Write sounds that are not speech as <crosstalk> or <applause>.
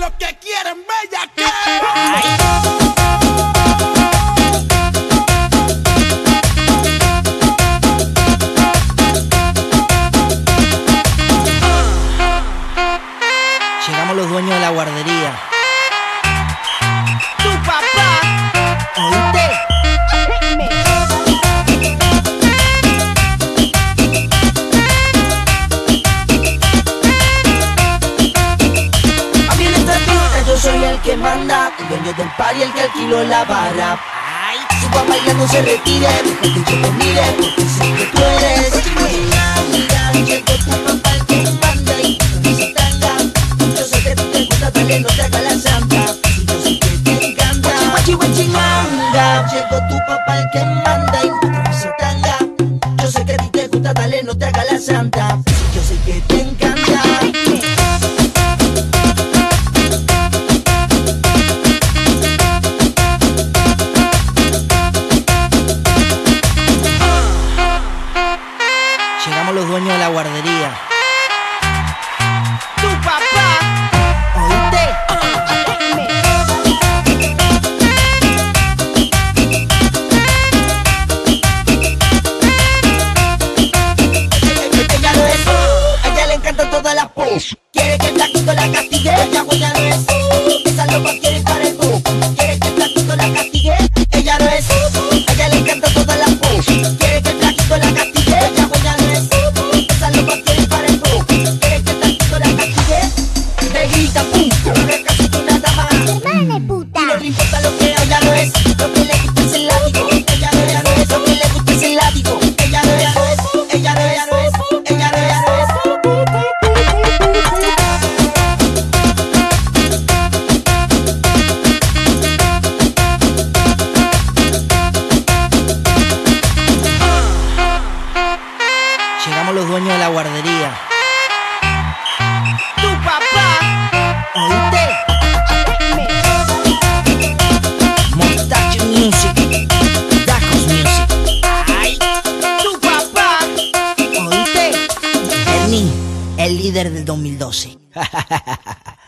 los que quieren bella que. Llegamos los dueños de la guardería. Manda, el dueño del par y el que alquiló la barra. Ay, ya no se retire, que yo te mire, porque sé que tú eres mira, tu papá el que manda y se tanga. Yo sé que te gusta, te santa. Yo sé que te encanta. Tu papá el que manda y se tanga. Yo sé que ti te gusta, te hagas la santa. Yo sé que te encanta. Dueños de la guardería. Tu papá. ¿Oíste? Ella no es, a ella le encantan todas las pos. Quiere que el flaquito la castigue, ella ella no es. Líder del 2012. <laughs>